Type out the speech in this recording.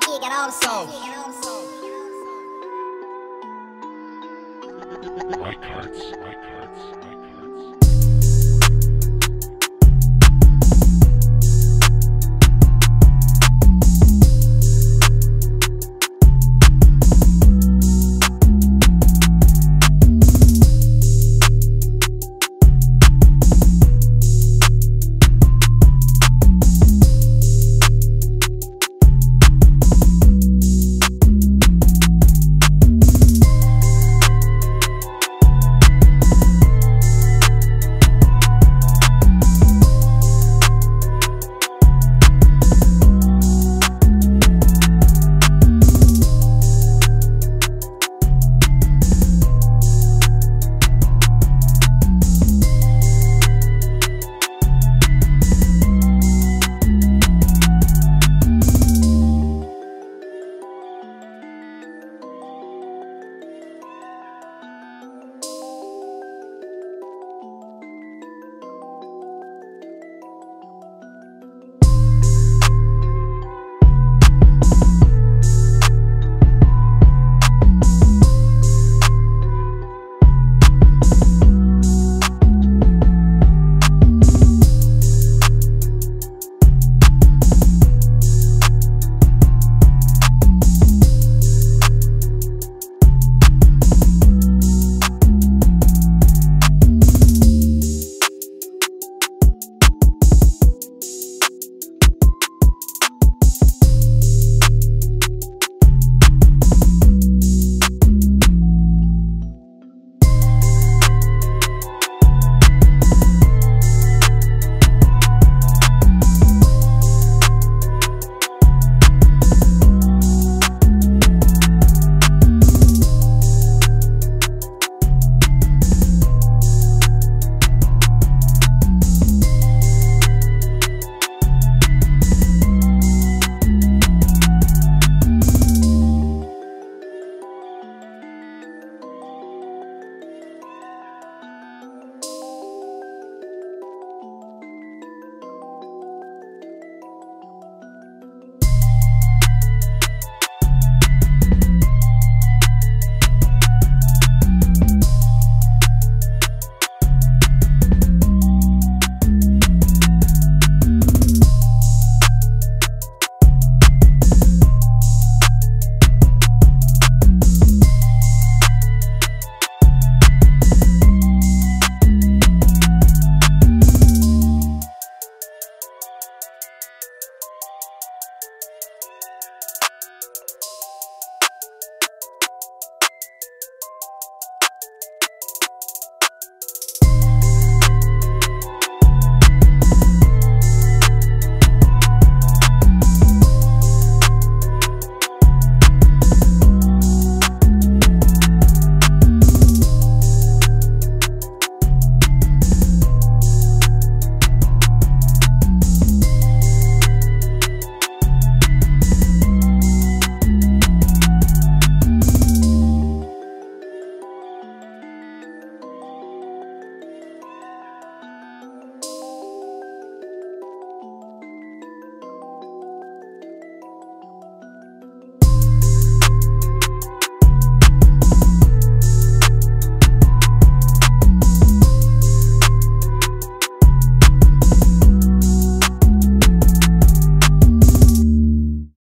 quem que grava o som? White cards, white cards, white cards.